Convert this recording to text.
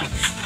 Yeah.